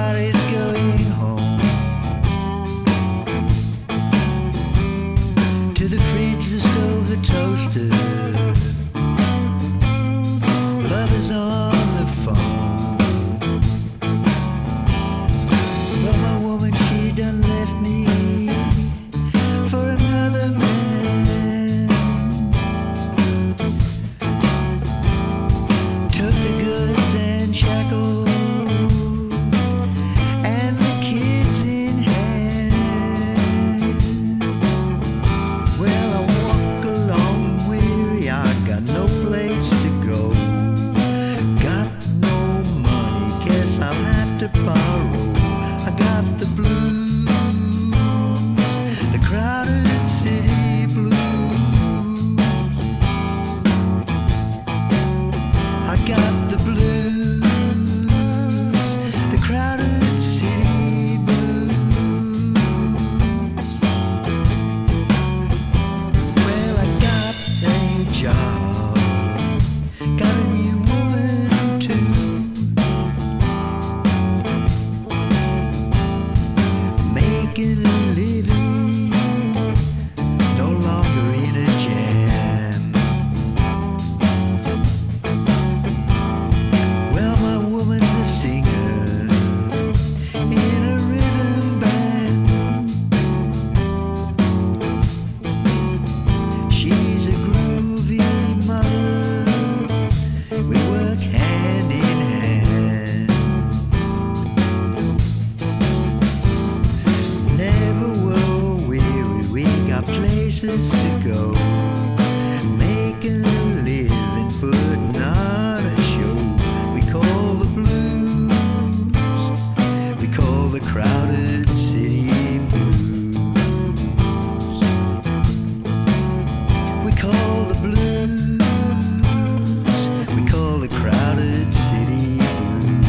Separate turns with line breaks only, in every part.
Everybody's going home to the fridge, the stove, the toaster. Love is on the phone. Well, my woman, she done left me the blues, Making places to go. Making a living, putting on a show. We call the blues. We call the crowded city blues. We call the blues. We call the crowded city blues.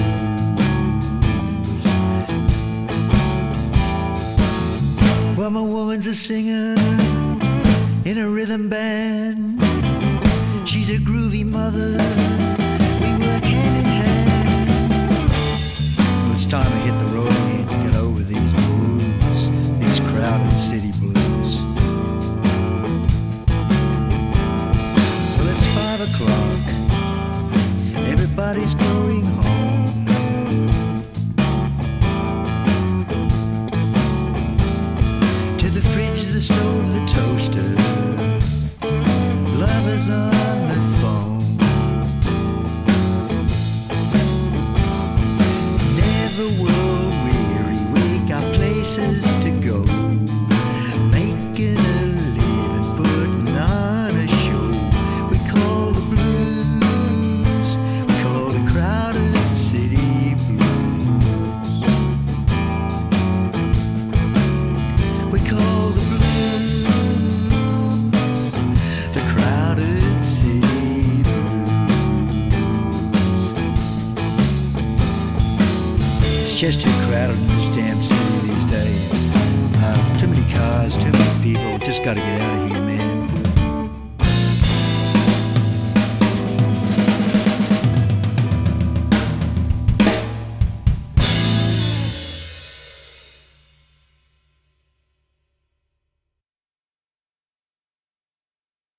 Well, my woman's a singer in a rhythm band. She's a groovy mother. Just too crowded in this damn city these days. Uh, too many cars, too many people. Just got to get out of here, man.